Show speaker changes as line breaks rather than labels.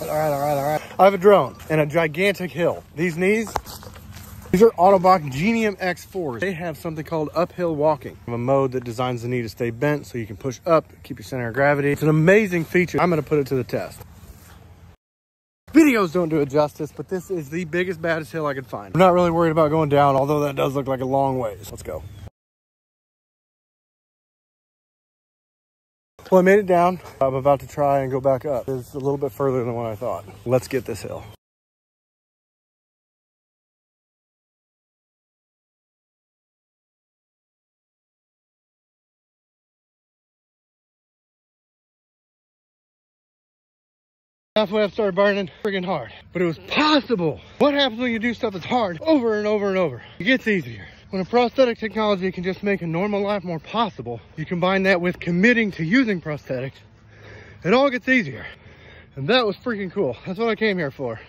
All right, all right, all right. I have a drone and a gigantic hill. These knees, these are Ottobock Genium X4s. They have something called uphill walking, a mode that designs the knee to stay bent so you can push up, keep your center of gravity. It's an amazing feature. I'm gonna put it to the test. Videos don't do it justice, but this is the biggest, baddest hill I could find. I'm not really worried about going down, although that does look like a long ways. Let's go. Well, I made it down. I'm about to try and go back up. It's a little bit further than what I thought. Let's get this hill. Halfway up started burning friggin' hard, but it was possible. What happens when you do stuff that's hard over and over and over? It gets easier. When a prosthetic technology can just make a normal life more possible, you combine that with committing to using prosthetics, it all gets easier. And that was freaking cool. That's what I came here for.